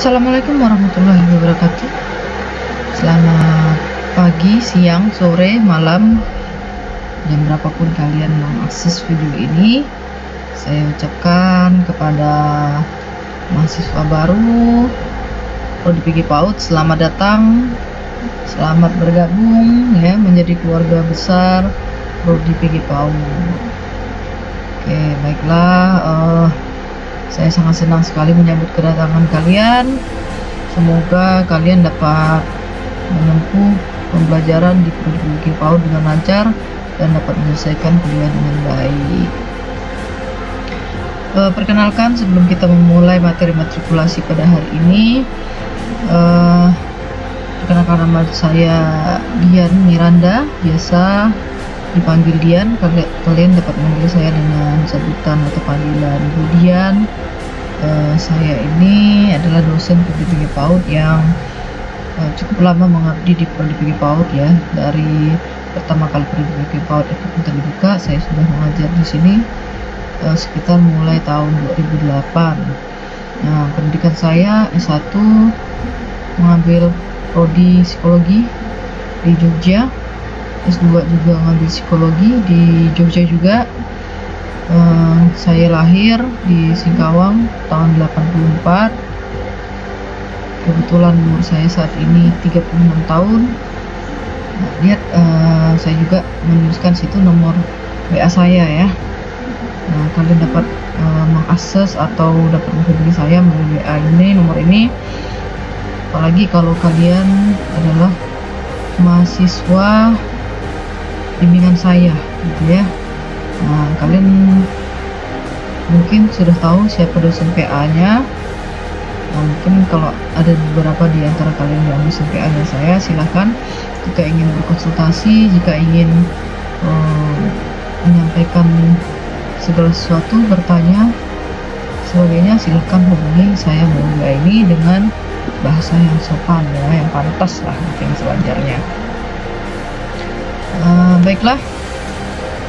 Assalamualaikum warahmatullahi wabarakatuh. Selamat pagi, siang, sore, malam. Jam berapapun kalian mengakses video ini Saya ucapkan kepada mahasiswa baru Prodi PG PAUD Selamat datang Selamat bergabung ya menjadi keluarga besar Prodi PG PAUD Oke baiklah uh, saya sangat senang sekali menyambut kedatangan kalian. Semoga kalian dapat menempuh pembelajaran di Prodi PAUD dengan lancar dan dapat menyelesaikan kuliah dengan baik. Uh, perkenalkan sebelum kita memulai materi matrikulasi pada hari ini, uh, perkenalkan nama saya Dian Miranda, biasa dipanggil Dian kalian dapat memanggil saya dengan sebutan atau panggilan. Budian uh, saya ini adalah dosen PPG PAUD yang uh, cukup lama mengabdi di PPG PAUD ya. Dari pertama kali PPG PAUD itu pun terbuka saya sudah mengajar di sini uh, sekitar mulai tahun 2008 nah pendidikan saya S1 mengambil prodi psikologi di Jogja S2 juga ngambil psikologi di Jogja juga. Uh, saya lahir di Singkawang tahun 84 kebetulan umur saya saat ini 36 tahun. Nah, lihat uh, saya juga menuliskan situ nomor WA saya ya. Nah, kalian dapat uh, mengakses atau dapat menghubungi saya melalui WA ini nomor ini. Apalagi kalau kalian adalah mahasiswa bimbingan saya gitu ya. Nah kalian mungkin sudah tahu siapa dosen PA nya nah, mungkin kalau ada beberapa di antara kalian yang dosen PA nya saya silahkan jika ingin berkonsultasi jika ingin um, menyampaikan segala sesuatu bertanya sebagainya silahkan hubungi saya melalui ini dengan bahasa yang sopan ya yang pantas lah mungkin sewajarnya uh, baiklah.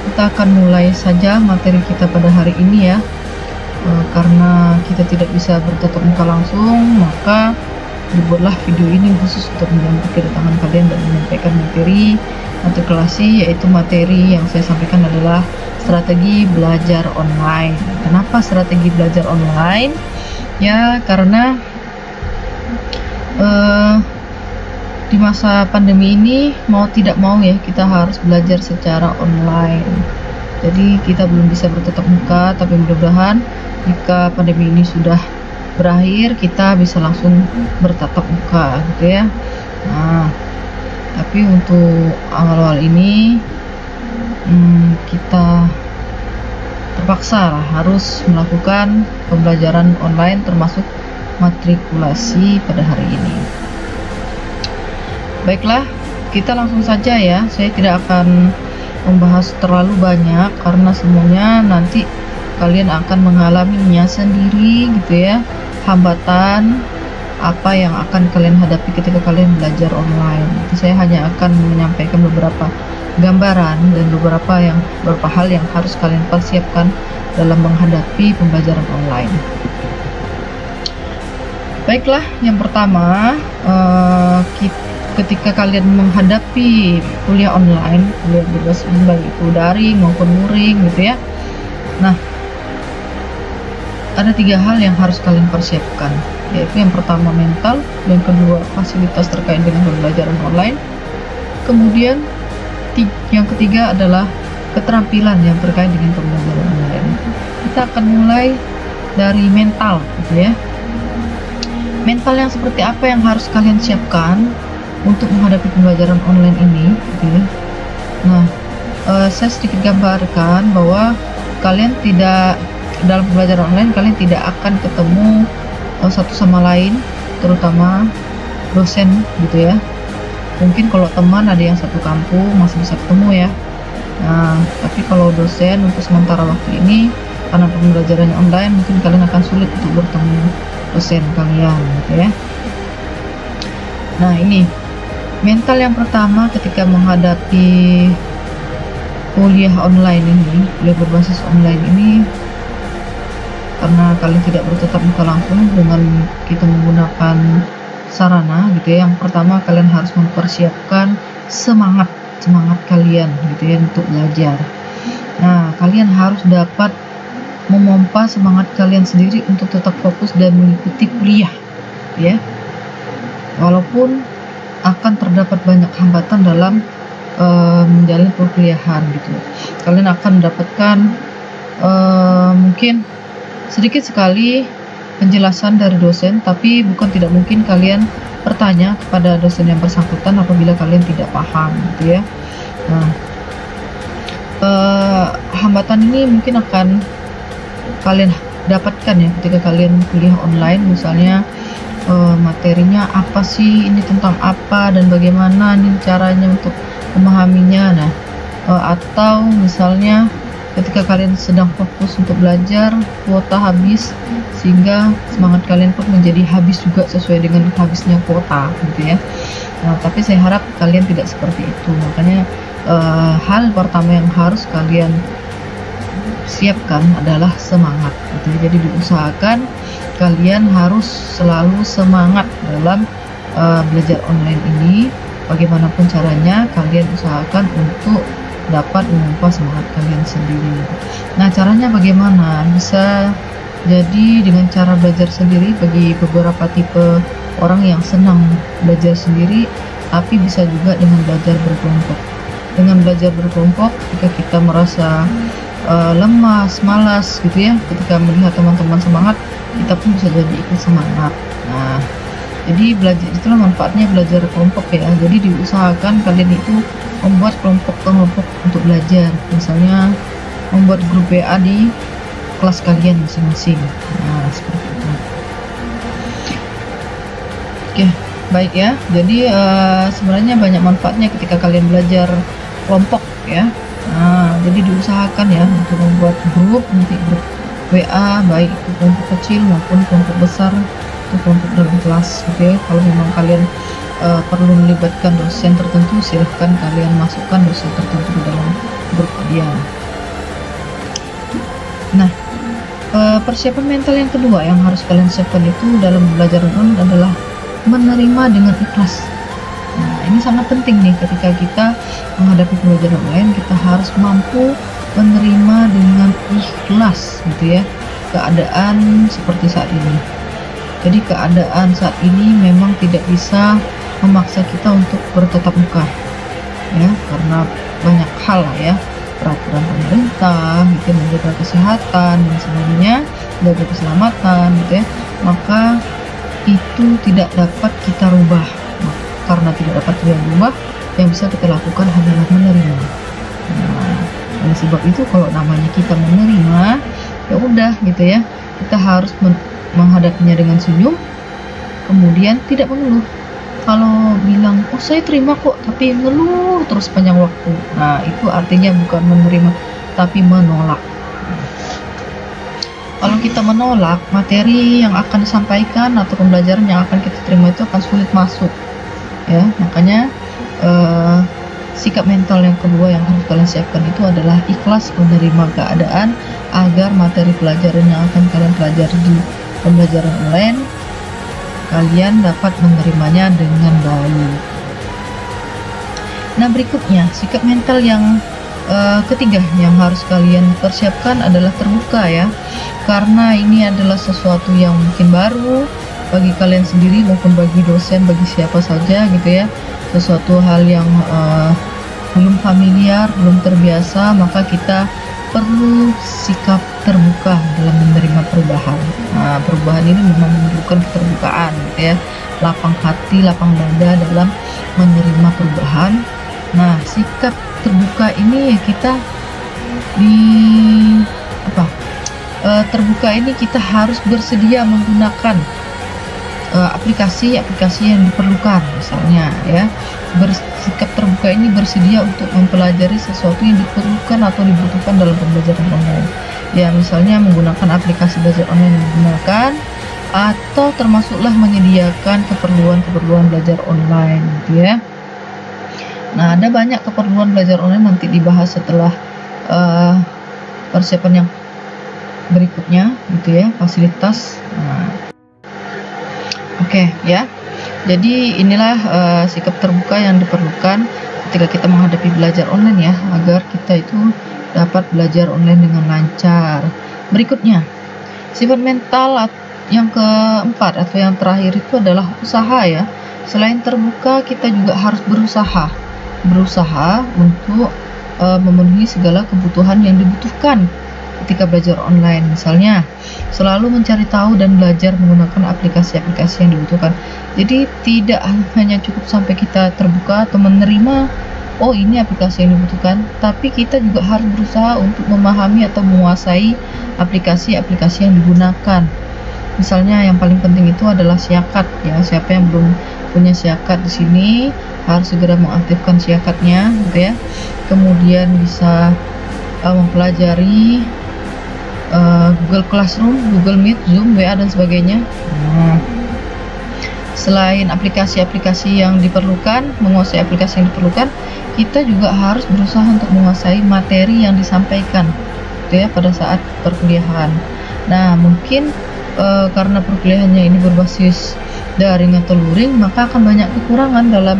Kita akan mulai saja materi kita pada hari ini ya. Uh, karena kita tidak bisa bertatap muka langsung maka dibuatlah video ini khusus untuk menyambut kedatangan kalian dan menyampaikan materi matrikulasi yaitu materi yang saya sampaikan adalah strategi belajar online. Kenapa strategi belajar online? Ya karena uh, di masa pandemi ini mau tidak mau ya kita harus belajar secara online. Jadi kita belum bisa bertatap muka tapi mudah-mudahan jika pandemi ini sudah berakhir kita bisa langsung bertatap muka gitu ya. Nah tapi untuk awal-awal ini hmm, kita terpaksa lah harus melakukan pembelajaran online termasuk matrikulasi pada hari ini Baiklah, kita langsung saja ya. Saya tidak akan membahas terlalu banyak karena semuanya nanti kalian akan mengalaminya sendiri gitu ya. Hambatan apa yang akan kalian hadapi ketika kalian belajar online. Itu saya hanya akan menyampaikan beberapa gambaran dan beberapa yang beberapa hal yang harus kalian persiapkan dalam menghadapi pembelajaran online. Baiklah, yang pertama uh, kita ketika kalian menghadapi kuliah online, kuliah bebas baik itu daring maupun luring gitu ya. Nah, ada tiga hal yang harus kalian persiapkan, yaitu yang pertama mental, yang kedua fasilitas terkait dengan pembelajaran online, kemudian yang ketiga adalah keterampilan yang terkait dengan pembelajaran online. Kita akan mulai dari mental, gitu ya. Mental yang seperti apa yang harus kalian siapkan untuk menghadapi pembelajaran online ini gitu ya. Nah, uh, saya sedikit gambarkan bahwa kalian tidak dalam pembelajaran online kalian tidak akan ketemu uh, satu sama lain, terutama dosen gitu ya. Mungkin kalau teman ada yang satu kampung masih bisa ketemu ya. Nah, tapi kalau dosen untuk sementara waktu ini karena pembelajarannya online mungkin kalian akan sulit untuk bertemu dosen kalian gitu ya. Nah, ini mental yang pertama ketika menghadapi kuliah online ini kuliah berbasis online ini karena kalian tidak bertatap muka langsung dengan kita menggunakan sarana gitu ya yang pertama kalian harus mempersiapkan semangat semangat kalian gitu ya untuk belajar. Nah kalian harus dapat memompa semangat kalian sendiri untuk tetap fokus dan mengikuti kuliah ya. Walaupun akan terdapat banyak hambatan dalam uh, menjalani perkuliahan gitu kalian akan mendapatkan uh, mungkin sedikit sekali penjelasan dari dosen, tapi bukan tidak mungkin kalian bertanya kepada dosen yang bersangkutan apabila kalian tidak paham, gitu ya. Nah, eh, hambatan ini mungkin akan kalian dapatkan ya ketika kalian kuliah online, misalnya eh, materinya apa sih, ini tentang apa dan bagaimana nih caranya untuk memahaminya. Nah, eh, atau misalnya ketika kalian sedang fokus untuk belajar kuota habis sehingga semangat kalian pun menjadi habis juga sesuai dengan habisnya kuota gitu ya. Nah tapi saya harap kalian tidak seperti itu. Makanya uh, hal pertama yang harus kalian siapkan adalah semangat gitu jadi diusahakan kalian harus selalu semangat dalam uh, belajar online ini bagaimanapun caranya kalian usahakan untuk dapat mengubah semangat kalian sendiri. Nah, caranya bagaimana? Bisa jadi dengan cara belajar sendiri bagi beberapa tipe orang yang senang belajar sendiri, tapi bisa juga dengan belajar berkelompok. Dengan belajar berkelompok, jika kita merasa uh, lemas, malas gitu ya, ketika melihat teman-teman semangat, kita pun bisa jadi ikut semangat. Nah, jadi belajar itulah manfaatnya belajar kelompok ya. Jadi diusahakan kalian itu membuat kelompok-kelompok untuk belajar. Misalnya membuat grup WA di kelas kalian masing-masing. Nah seperti itu. Oke baik ya. Jadi uh, sebenarnya banyak manfaatnya ketika kalian belajar kelompok ya. Nah jadi diusahakan ya untuk membuat grup nanti grup WA baik itu kelompok kecil maupun kelompok besar atau kelompok dalam kelas oke okay? kalau memang kalian uh, perlu melibatkan dosen tertentu silahkan kalian masukkan dosen tertentu ke dalam grup kalian nah uh, persiapan mental yang kedua yang harus kalian siapkan itu dalam belajar online adalah menerima dengan ikhlas ini sangat penting nih ketika kita menghadapi pembelajaran online kita harus mampu menerima dengan ikhlas gitu ya keadaan seperti saat ini. Jadi keadaan saat ini memang tidak bisa memaksa kita untuk bertetap muka ya karena banyak hal lah ya. Peraturan pemerintah gitu menjaga kesehatan dan sebagainya menjaga keselamatan gitu ya. Maka itu tidak dapat kita rubah. nah, karena tidak dapat kita rubah yang bisa kita lakukan adalah menerima. Nah, oleh sebab itu kalau namanya kita menerima ya udah gitu ya. Kita harus menghadapinya dengan senyum kemudian tidak mengeluh. Kalau bilang oh saya terima kok tapi ngeluh terus panjang waktu. Nah itu artinya bukan menerima tapi menolak. Kalau kita menolak materi yang akan disampaikan atau pembelajaran yang akan kita terima itu akan sulit masuk ya makanya eh, sikap mental yang kedua yang harus kalian siapkan itu adalah ikhlas menerima keadaan agar materi pelajaran yang akan kalian pelajari di pembelajaran online kalian dapat menerimanya dengan baik. Nah, berikutnya sikap mental yang uh, ketiga yang harus kalian persiapkan adalah terbuka ya. Karena ini adalah sesuatu yang mungkin baru bagi kalian sendiri maupun bagi dosen, bagi siapa saja gitu ya. Sesuatu hal yang uh, belum familiar, belum terbiasa, maka kita perlu sikap terbuka dalam menerima perubahan. Nah, perubahan ini memang memerlukan keterbukaan, gitu ya, lapang hati, lapang dada dalam menerima perubahan. Nah, sikap terbuka ini ya kita di apa? E, terbuka ini kita harus bersedia menggunakan Eh, aplikasi-aplikasi uh, yang diperlukan misalnya ya. Bersikap terbuka ini bersedia untuk mempelajari sesuatu yang diperlukan atau dibutuhkan dalam pembelajaran online. Ya misalnya menggunakan aplikasi belajar online yang digunakan atau termasuklah menyediakan keperluan-keperluan belajar online gitu ya. Nah ada banyak keperluan belajar online nanti dibahas setelah uh, persiapan yang berikutnya gitu ya fasilitas. Nah. Oke okay, ya. Jadi inilah uh, sikap terbuka yang diperlukan ketika kita menghadapi belajar online ya agar kita itu dapat belajar online dengan lancar. Berikutnya sifat mental yang keempat atau yang terakhir itu adalah usaha ya. Selain terbuka kita juga harus berusaha. Berusaha untuk uh, memenuhi segala kebutuhan yang dibutuhkan ketika belajar online. Misalnya selalu mencari tahu dan belajar menggunakan aplikasi-aplikasi yang dibutuhkan. Jadi tidak hanya cukup sampai kita terbuka atau menerima oh ini aplikasi yang dibutuhkan tapi kita juga harus berusaha untuk memahami atau menguasai aplikasi-aplikasi yang digunakan. Misalnya yang paling penting itu adalah siakat ya. Siapa yang belum punya siakat di sini harus segera mengaktifkan siakatnya gitu ya. Kemudian bisa uh, mempelajari uh, Google Classroom, Google Meet, Zoom, WA dan sebagainya. Nah, selain aplikasi-aplikasi yang diperlukan, menguasai aplikasi yang diperlukan, kita juga harus berusaha untuk menguasai materi yang disampaikan, gitu ya, pada saat perkuliahan. Nah, mungkin uh, karena perkuliahannya ini berbasis daring atau luring, maka akan banyak kekurangan dalam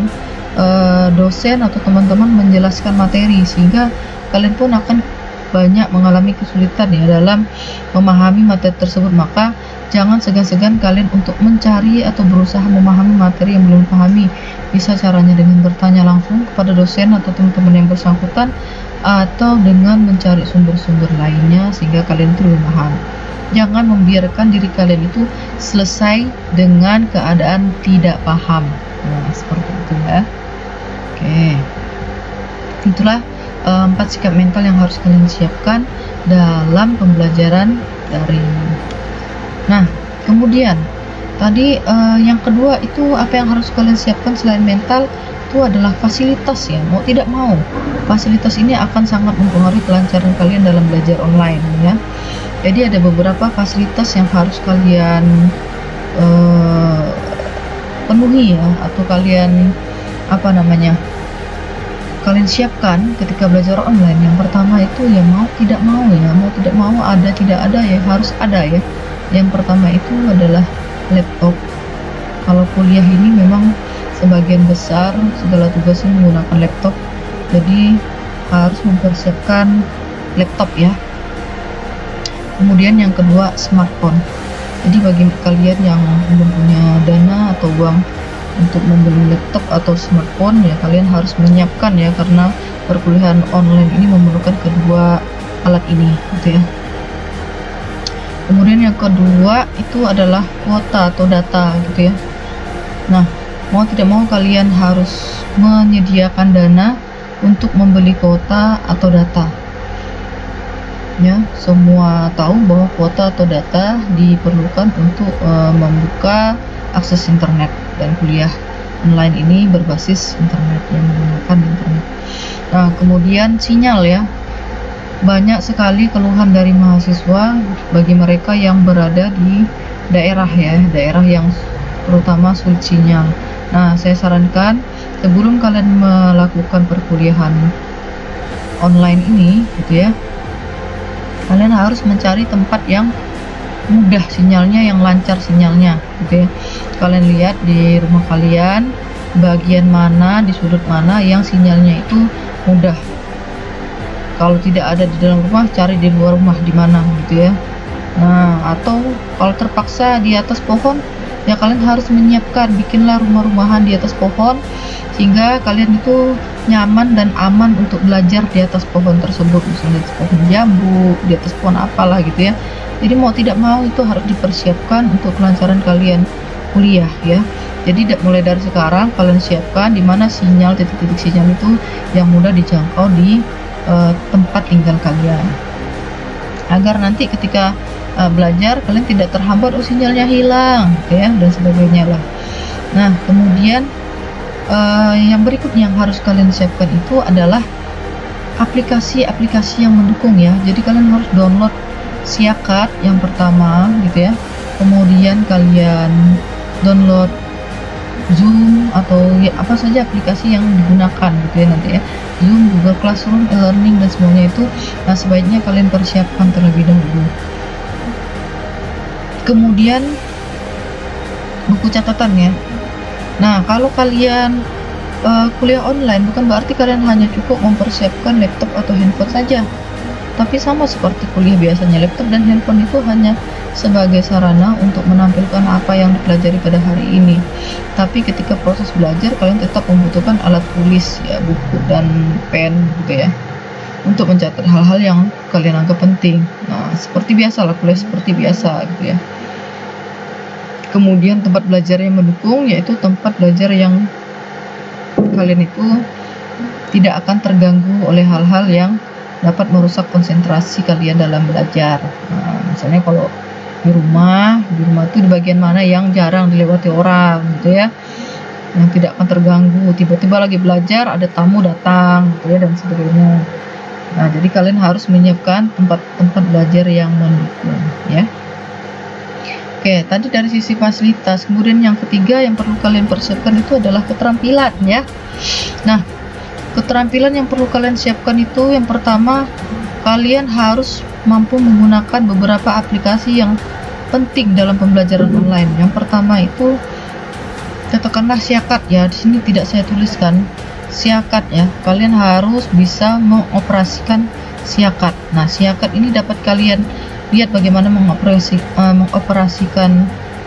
uh, dosen atau teman-teman menjelaskan materi, sehingga kalian pun akan banyak mengalami kesulitan ya dalam memahami materi tersebut. Maka jangan segan-segan kalian untuk mencari atau berusaha memahami materi yang belum pahami bisa caranya dengan bertanya langsung kepada dosen atau teman-teman yang bersangkutan atau dengan mencari sumber-sumber lainnya sehingga kalian lebih paham. Jangan membiarkan diri kalian itu selesai dengan keadaan tidak paham. Nah seperti itu ya. Oke. Itulah empat sikap mental yang harus kalian siapkan dalam pembelajaran dari. Nah kemudian tadi uh, yang kedua itu apa yang harus kalian siapkan selain mental? Itu adalah fasilitas ya. Mau tidak mau fasilitas ini akan sangat mempengaruhi kelancaran kalian dalam belajar online ya. Jadi ada beberapa fasilitas yang harus kalian uh, penuhi ya atau kalian apa namanya kalian siapkan ketika belajar online yang pertama itu ya mau tidak mau ya mau tidak mau ada tidak ada ya harus ada ya. Yang pertama itu adalah laptop. Kalau kuliah ini memang sebagian besar segala tugasnya menggunakan laptop jadi harus mempersiapkan laptop ya. Kemudian yang kedua smartphone. Jadi bagi kalian yang belum punya dana atau uang untuk membeli laptop atau smartphone ya kalian harus menyiapkan ya karena perkuliahan online ini memerlukan kedua alat ini gitu ya. Kemudian yang kedua itu adalah kuota atau data gitu ya. Nah mau tidak mau kalian harus menyediakan dana untuk membeli kuota atau data. Ya semua tahu bahwa kuota atau data diperlukan untuk uh, membuka akses internet dan kuliah online ini berbasis internet yang menggunakan internet. Nah, kemudian sinyal ya. Banyak sekali keluhan dari mahasiswa bagi mereka yang berada di daerah ya, daerah yang terutama sulit sinyal. Nah, saya sarankan sebelum kalian melakukan perkuliahan online ini gitu ya. Kalian harus mencari tempat yang mudah sinyalnya yang lancar sinyalnya gitu ya. Kalian lihat di rumah kalian bagian mana di sudut mana yang sinyalnya itu mudah. Kalau tidak ada di dalam rumah cari di luar rumah di mana gitu ya. Nah atau kalau terpaksa di atas pohon ya kalian harus menyiapkan bikinlah rumah-rumahan di atas pohon sehingga kalian itu nyaman dan aman untuk belajar di atas pohon tersebut. Misalnya di atas pohon jambu di atas pohon apalah gitu ya jadi mau tidak mau itu harus dipersiapkan untuk kelancaran kalian kuliah ya. Jadi mulai dari sekarang kalian siapkan di mana sinyal titik-titik sinyal itu yang mudah dijangkau di uh, tempat tinggal kalian. Agar nanti ketika uh, belajar kalian tidak terhambat oh sinyalnya hilang ya dan sebagainya lah. Nah kemudian uh, yang berikutnya yang harus kalian siapkan itu adalah aplikasi-aplikasi yang mendukung ya. Jadi kalian harus download siakat yang pertama gitu ya. Kemudian kalian download Zoom atau ya, apa saja aplikasi yang digunakan gitu ya nanti ya. Zoom, Google Classroom, e-learning dan semuanya itu nah sebaiknya kalian persiapkan terlebih dahulu. Kemudian buku catatan ya. Nah kalau kalian uh, kuliah online bukan berarti kalian hanya cukup mempersiapkan laptop atau handphone saja tapi sama seperti kuliah biasanya laptop dan handphone itu hanya sebagai sarana untuk menampilkan apa yang dipelajari pada hari ini. Tapi ketika proses belajar kalian tetap membutuhkan alat tulis ya buku dan pen gitu ya untuk mencatat hal-hal yang kalian anggap penting. Nah seperti biasa lah kuliah seperti biasa gitu ya. Kemudian tempat belajar yang mendukung yaitu tempat belajar yang kalian itu tidak akan terganggu oleh hal-hal yang dapat merusak konsentrasi kalian dalam belajar. Nah, misalnya kalau di rumah di rumah itu di bagian mana yang jarang dilewati orang gitu ya yang tidak akan terganggu tiba-tiba lagi belajar ada tamu datang gitu ya dan sebagainya nah jadi kalian harus menyiapkan tempat-tempat belajar yang mendukung ya Oke, tadi dari sisi fasilitas. Kemudian yang ketiga yang perlu kalian persiapkan itu adalah keterampilan ya. Nah, keterampilan yang perlu kalian siapkan itu yang pertama kalian harus mampu menggunakan beberapa aplikasi yang penting dalam pembelajaran online. Yang pertama itu katakanlah siakat ya. Di sini tidak saya tuliskan siakat ya. Kalian harus bisa mengoperasikan siakat. Nah, siakat ini dapat kalian lihat bagaimana mengoperasi, uh, mengoperasikan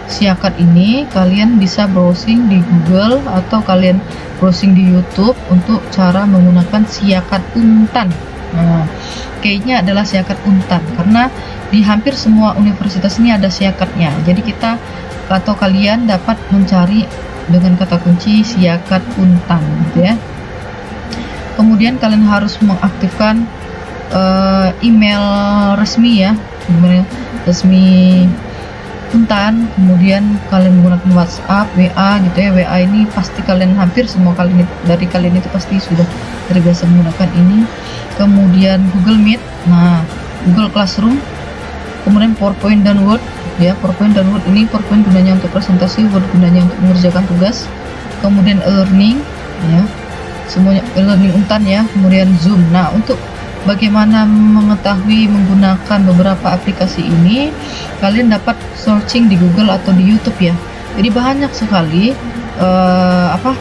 siakat ini. Kalian bisa browsing di Google atau kalian browsing di YouTube untuk cara menggunakan siakat untan. Nah, kayaknya adalah siakat untan karena di hampir semua universitas ini ada siakatnya. Jadi kita atau kalian dapat mencari dengan kata kunci siakat untan gitu ya. Kemudian kalian harus mengaktifkan uh, email resmi ya, email resmi Untan, kemudian kalian menggunakan WhatsApp, WA gitu ya. WA ini pasti kalian hampir semua kalian dari kalian itu pasti sudah terbiasa menggunakan ini. Kemudian Google Meet nah Google Classroom kemudian PowerPoint dan Word ya PowerPoint dan Word ini PowerPoint gunanya untuk presentasi Word gunanya untuk mengerjakan tugas. Kemudian e-learning ya semuanya e-learning untan ya kemudian Zoom. Nah untuk bagaimana mengetahui menggunakan beberapa aplikasi ini kalian dapat searching di Google atau di YouTube ya jadi banyak sekali uh, apa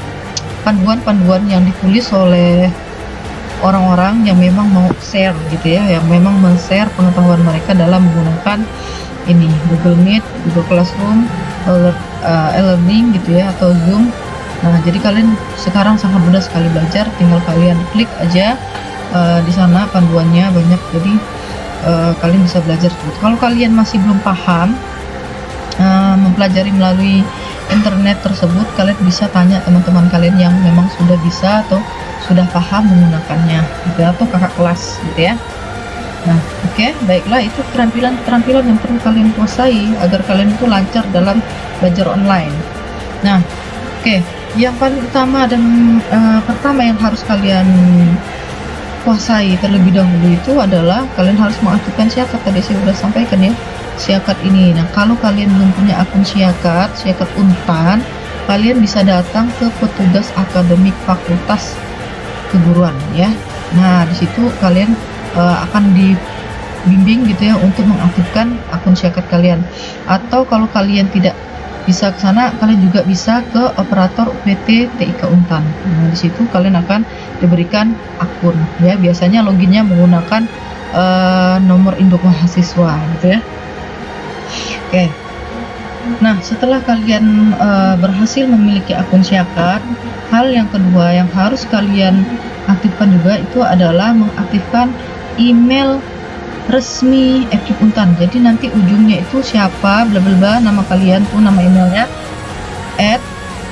panduan-panduan yang ditulis oleh orang-orang yang memang mau share gitu ya yang memang men-share pengetahuan mereka dalam menggunakan ini Google Meet, Google Classroom, e-learning gitu ya atau Zoom. Nah, jadi kalian sekarang sangat mudah sekali belajar, tinggal kalian klik aja uh, di sana panduannya banyak. Jadi uh, kalian bisa belajar terus. Kalau kalian masih belum paham uh, mempelajari melalui internet tersebut, kalian bisa tanya teman-teman kalian yang memang sudah bisa atau sudah paham menggunakannya gitu atau kakak kelas gitu ya nah oke okay, baiklah itu keterampilan-keterampilan yang perlu kalian kuasai agar kalian itu lancar dalam belajar online nah oke okay, yang paling utama dan uh, pertama yang harus kalian kuasai terlebih dahulu itu adalah kalian harus mengaktifkan siakat tadi saya sudah sampaikan ya siakat ini nah kalau kalian belum punya akun siakat siakat untan kalian bisa datang ke petugas akademik fakultas keguruan ya. Nah, di situ kalian uh, akan dibimbing gitu ya untuk mengaktifkan akun syakat kalian. Atau kalau kalian tidak bisa ke sana, kalian juga bisa ke operator UPT TIK Untan. Nah, di situ kalian akan diberikan akun ya. Biasanya loginnya menggunakan uh, nomor induk mahasiswa gitu ya. Oke. Nah, setelah kalian uh, berhasil memiliki akun syakat, hal yang kedua yang harus kalian aktifkan juga itu adalah mengaktifkan email resmi FKIP Untan. Jadi nanti ujungnya itu siapa, bla bla bla, nama kalian tuh nama emailnya at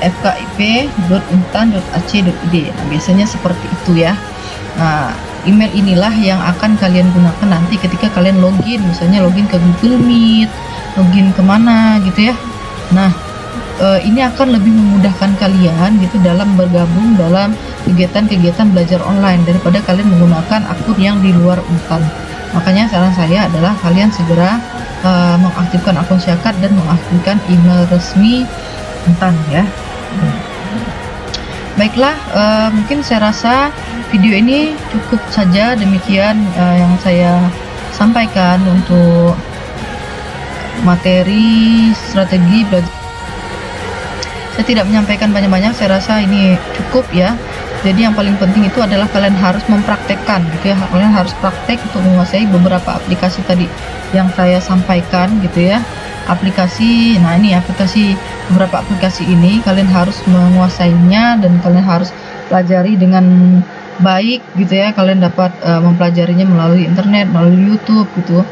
fkip.untan.ac.id. Nah, biasanya seperti itu ya. Nah, email inilah yang akan kalian gunakan nanti ketika kalian login, misalnya login ke Google Meet login ke mana gitu ya nah uh, ini akan lebih memudahkan kalian gitu dalam bergabung dalam kegiatan-kegiatan belajar online daripada kalian menggunakan akun yang di luar Untan. Makanya saran saya adalah kalian segera uh, mengaktifkan akun Syakat dan mengaktifkan email resmi Untan ya. Baiklah, uh, mungkin saya rasa video ini cukup saja. Demikian uh, yang saya sampaikan untuk materi strategi belajar. Saya tidak menyampaikan banyak-banyak saya rasa ini cukup ya. Jadi yang paling penting itu adalah kalian harus mempraktekkan gitu ya. Kalian harus praktek untuk menguasai beberapa aplikasi tadi yang saya sampaikan gitu ya. Aplikasi nah ini aplikasi beberapa aplikasi ini kalian harus menguasainya dan kalian harus pelajari dengan baik gitu ya kalian dapat uh, mempelajarinya melalui internet melalui YouTube gitu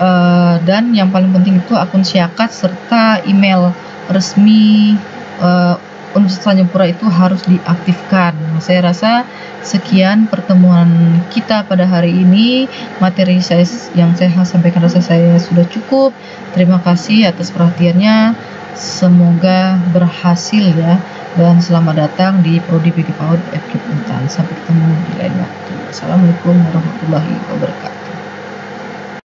uh, dan yang paling penting itu akun Syakat serta email resmi uh, Universitas Tanjung Pura itu harus diaktifkan. Saya rasa sekian pertemuan kita pada hari ini. Materi saya yang saya sampaikan rasa saya sudah cukup. Terima kasih atas perhatiannya. Semoga berhasil ya. Dan selamat datang di Prodi PG PAUD FK Untan. Sampai ketemu di lain waktu. Assalamualaikum warahmatullahi wabarakatuh.